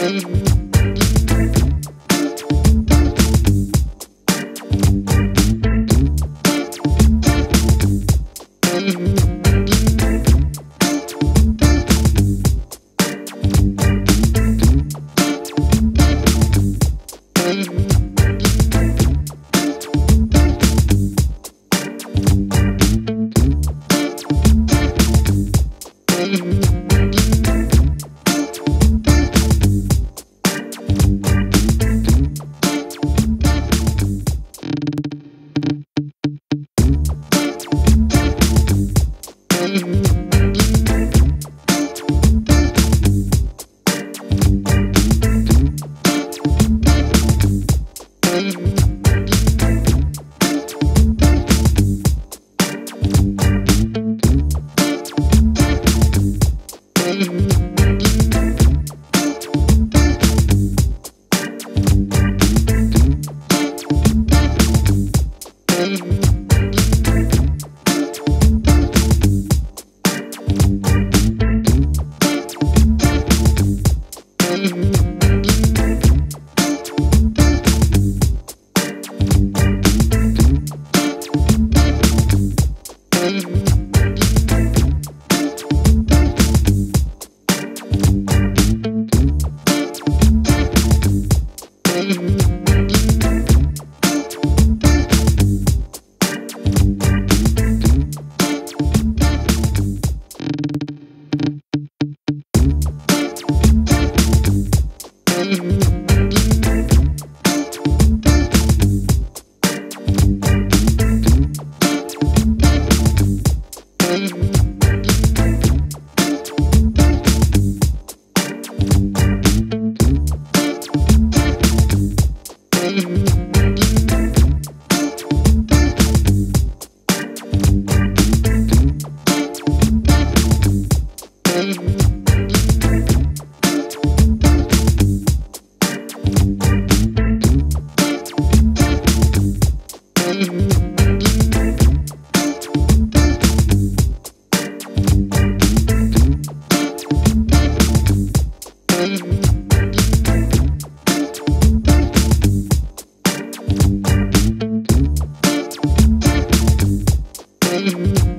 Mm-hmm. Mm-hmm. Bye.